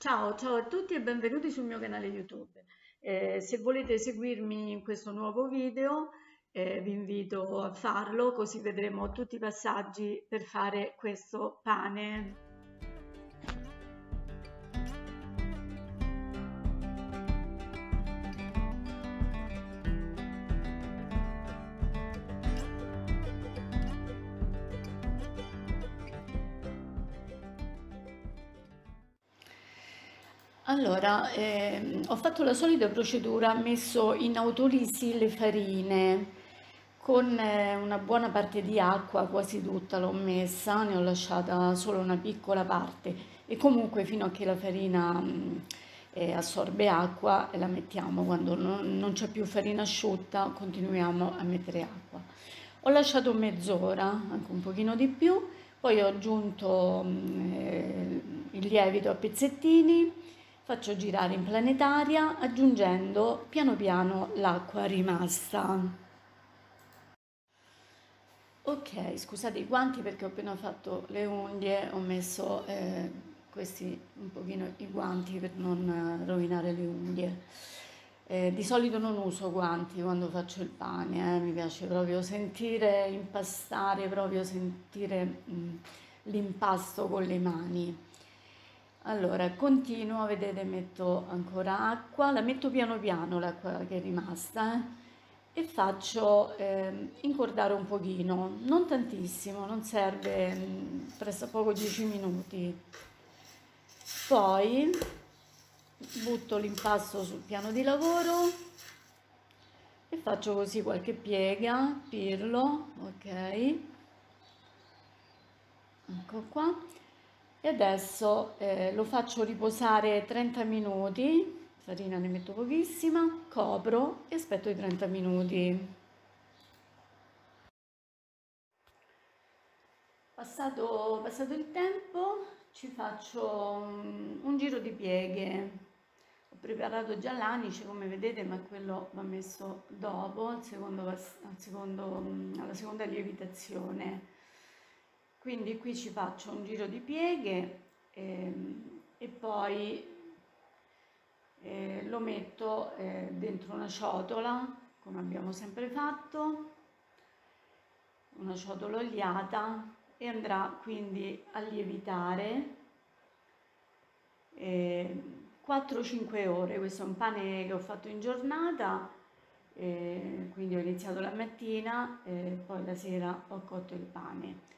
Ciao, ciao a tutti e benvenuti sul mio canale YouTube. Eh, se volete seguirmi in questo nuovo video, eh, vi invito a farlo così vedremo tutti i passaggi per fare questo pane. Allora, ehm, ho fatto la solita procedura, ho messo in autolisi le farine con eh, una buona parte di acqua, quasi tutta l'ho messa, ne ho lasciata solo una piccola parte e comunque fino a che la farina mh, eh, assorbe acqua la mettiamo, quando non, non c'è più farina asciutta continuiamo a mettere acqua. Ho lasciato mezz'ora, anche un pochino di più, poi ho aggiunto mh, eh, il lievito a pezzettini, faccio girare in planetaria aggiungendo piano piano l'acqua rimasta. Ok, scusate i guanti perché ho appena fatto le unghie, ho messo eh, questi un pochino i guanti per non rovinare le unghie. Eh, di solito non uso guanti quando faccio il pane, eh, mi piace proprio sentire impastare, proprio sentire l'impasto con le mani. Allora, continuo, vedete, metto ancora acqua, la metto piano piano l'acqua che è rimasta eh, e faccio eh, incordare un pochino, non tantissimo, non serve, mm, presto poco 10 minuti. Poi butto l'impasto sul piano di lavoro e faccio così qualche piega, pirlo, ok, ecco qua e adesso eh, lo faccio riposare 30 minuti, farina ne metto pochissima, copro e aspetto i 30 minuti. Passato, passato il tempo ci faccio un, giro di pieghe. Ho preparato già l'anice come vedete ma quello va messo dopo, al secondo, al secondo, alla seconda lievitazione quindi qui ci faccio un giro di pieghe ehm, e poi eh, lo metto eh, dentro una ciotola come abbiamo sempre fatto una ciotola oliata e andrà quindi a lievitare eh, 4-5 ore. Questo è un pane che ho fatto in giornata eh, quindi ho iniziato la mattina e poi la sera ho cotto il pane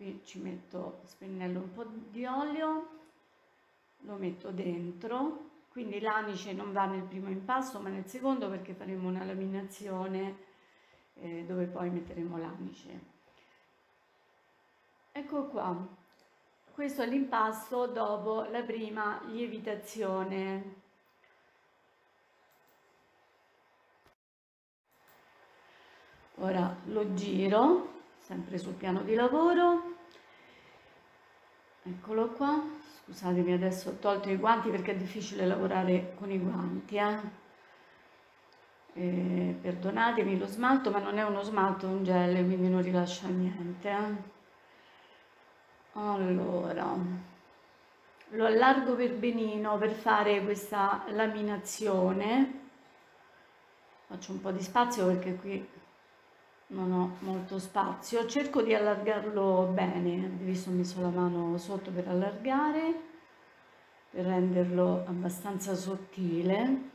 qui ci metto spennello un po' di olio lo metto dentro. Quindi l'anice non va nel primo impasto ma nel secondo perché faremo una laminazione eh, dove poi metteremo l'anice ecco qua. Questo è l'impasto dopo la prima lievitazione. Ora lo giro sempre sul piano di lavoro eccolo qua scusatemi adesso ho tolto i guanti perché è difficile lavorare con i guanti eh? Eh, perdonatemi lo smalto ma non è uno smalto è un gel quindi non rilascia niente eh? allora lo allargo per benino per fare questa laminazione faccio un po' di spazio perché qui non ho molto spazio. Cerco di allargarlo bene. Visto ho messo la mano sotto per allargare per renderlo abbastanza sottile.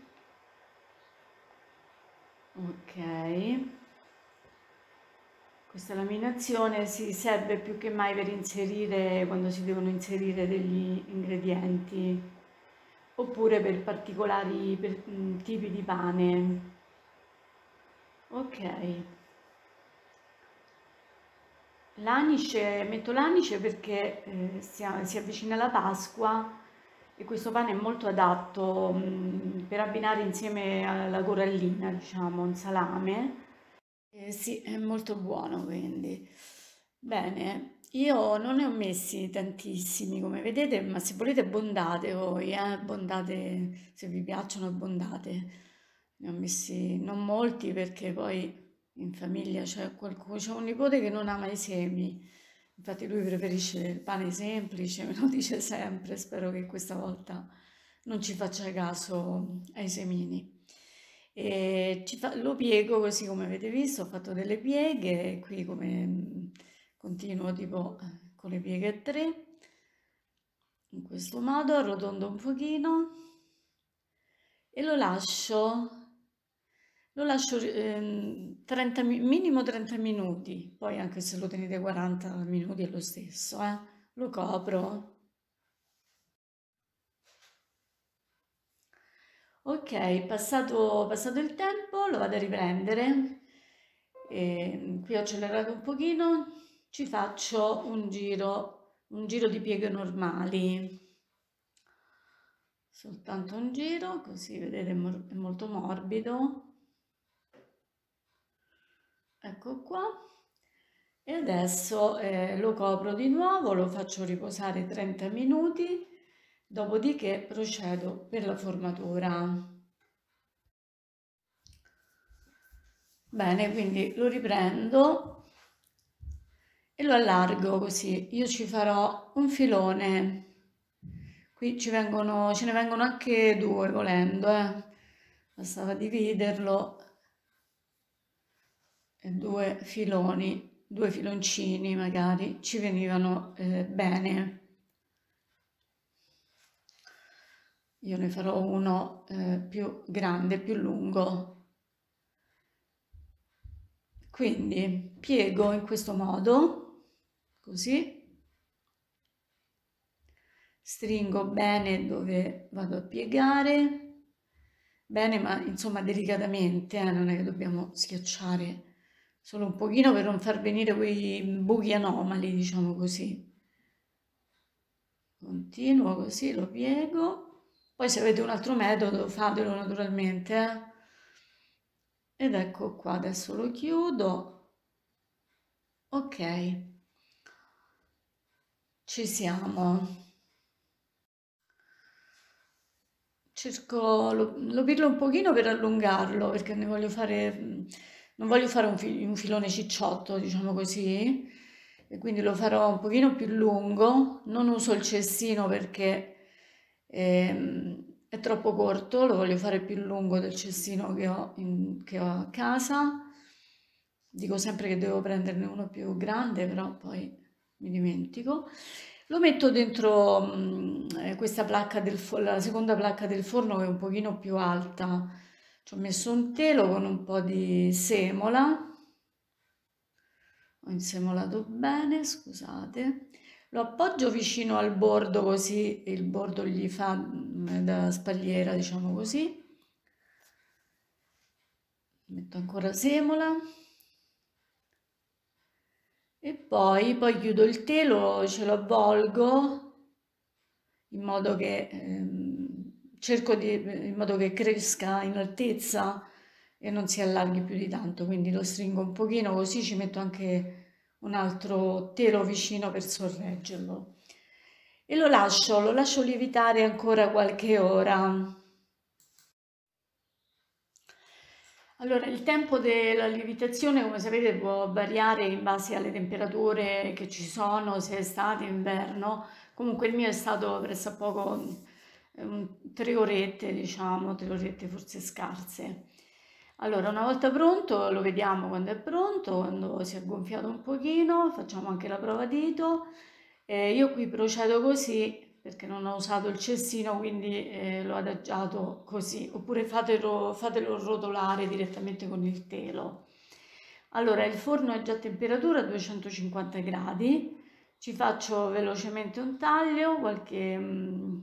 Ok. Questa laminazione si serve più che mai per inserire quando si devono inserire degli ingredienti oppure per particolari per, mm, tipi di pane. Ok L'anice, metto l'anice perché eh, si, si, avvicina la Pasqua e questo pane è molto adatto mh, mm, per abbinare insieme alla corallina, diciamo, un salame. Eh, sì, è molto buono quindi. Bene, io non ne ho messi tantissimi come vedete, ma se volete abbondate voi, eh, abbondate, se vi piacciono abbondate. Ne ho messi non molti perché poi in famiglia c'è qualcuno, c'è un nipote che non ama i semi, infatti lui preferisce il pane semplice, me lo dice sempre, spero che questa volta non ci faccia caso ai semini. Fa, lo piego così come avete visto, ho fatto delle pieghe, qui come mm, continuo tipo eh, con le pieghe a 3, in questo modo arrotondo un pochino e lo lascio, lo lascio eh, 30, minimo 30 minuti, poi anche se lo tenete 40 minuti è lo stesso, eh? lo copro Ok, passato, passato il tempo lo vado a riprendere. E qui ho accelerato un pochino, ci faccio un giro, un giro di pieghe normali. Soltanto un giro, così vedete è molto morbido. Ecco qua. E adesso eh, lo copro di nuovo, lo faccio riposare 30 minuti dopodiché procedo per la formatura. Bene, quindi lo riprendo e lo allargo così. Io ci farò un filone. Qui ci vengono, ce ne vengono anche due volendo, eh. Bastava dividerlo due filoni, due filoncini magari ci venivano eh, bene. io ne farò uno eh, più grande, più lungo. Quindi piego in questo modo, così, stringo bene dove vado a piegare, bene ma insomma delicatamente, eh, non è che dobbiamo schiacciare solo un pochino per non far venire quei buchi anomali, diciamo così. Continuo così, lo piego poi se avete un altro metodo fatelo naturalmente. Eh? Ed ecco qua, adesso lo chiudo. Ok, ci siamo. Cerco, lo, lo pirlo un pochino per allungarlo perché ne voglio fare, non voglio fare un, fil, un filone cicciotto, diciamo così, e quindi lo farò un pochino più lungo. Non uso il cestino perché eh, è troppo corto, lo voglio fare più lungo del cestino che ho, in, che ho a casa. Dico sempre che devo prenderne uno più grande, però poi mi dimentico. Lo metto dentro mh, mm, eh, questa placca del la seconda placca del forno che è un pochino più alta. Ci ho messo un telo con un po' di semola. Ho insemolato bene, scusate. Lo appoggio vicino al bordo così il bordo gli fa mm, da spalliera, diciamo così. Metto ancora semola. E poi, poi chiudo il telo, ce lo avvolgo in modo che ehm, cerco di, in modo che cresca in altezza e non si allarghi più di tanto, quindi lo stringo un pochino così ci metto anche un altro telo vicino per sorreggerlo e lo lascio, lo lascio lievitare ancora qualche ora. Allora, il tempo della lievitazione, come sapete, può variare in base alle temperature che ci sono, se è estate, inverno. Comunque il mio è stato pressappoco tre orette, diciamo, tre orette forse scarse. Allora, una volta pronto, lo vediamo quando è pronto, quando si è gonfiato un pochino, facciamo anche la prova dito. Eh, io qui procedo così perché non ho usato il cestino, quindi eh, l'ho adagiato così, oppure fatelo, fatelo rotolare direttamente con il telo. Allora, il forno è già a temperatura 250 gradi, ci faccio velocemente un taglio, qualche, mm,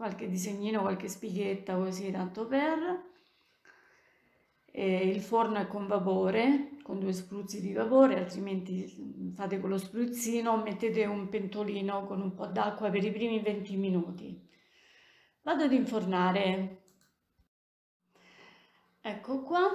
qualche disegnino, qualche spighetta così, tanto per eh, il forno è con vapore, con due spruzzi di vapore, altrimenti fate con lo spruzzino, mettete un pentolino con un po' d'acqua per i primi 20 minuti. Vado ad infornare. Ecco qua.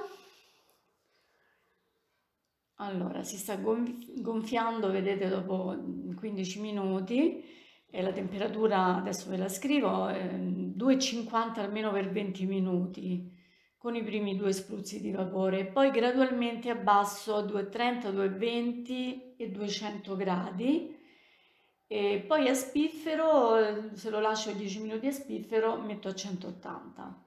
Allora, si sta gonfiando, vedete, dopo 15 minuti e la temperatura, adesso ve la scrivo, eh, 2,50 almeno per 20 minuti con i primi due spruzzi di vapore, poi gradualmente abbasso a 230, 220 e 200 gradi e poi a spiffero, se lo lascio 10 minuti a spiffero, metto a 180.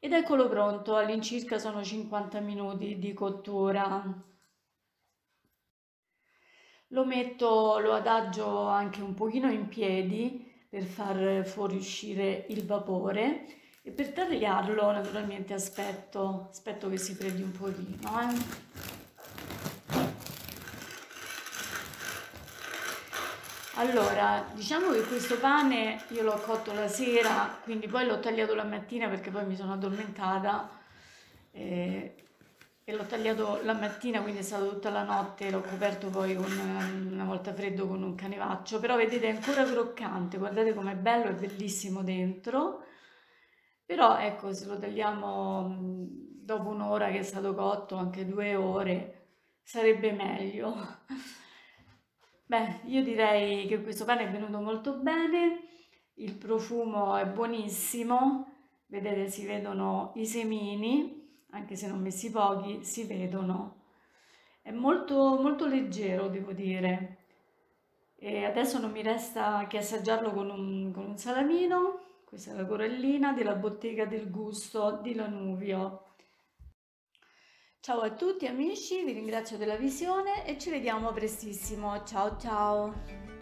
Ed eccolo pronto, all'incirca sono 50 minuti di cottura. Lo metto, lo adagio anche un pochino in piedi per far fuoriuscire il vapore e per tagliarlo naturalmente aspetto, aspetto che si freddi un pochino. Eh. Allora, diciamo che questo pane io l'ho cotto la sera, quindi poi l'ho tagliato la mattina perché poi mi sono addormentata eh, e l'ho tagliato la mattina, quindi è stato tutta la notte, l'ho coperto poi con, una volta freddo con un canevaccio, però vedete è ancora croccante, guardate com'è bello, è bellissimo dentro, però ecco se lo tagliamo dopo un'ora che è stato cotto, anche due ore, sarebbe meglio. Beh, io direi che questo pane è venuto molto bene, il profumo è buonissimo, vedete si vedono i semini, anche se non messi pochi, si vedono. È molto, molto leggero, devo dire. E adesso non mi resta che assaggiarlo con un, con un salamino, questa è la corallina della bottega del gusto di Lanuvio. Ciao a tutti amici, vi ringrazio della visione e ci vediamo prestissimo. Ciao ciao!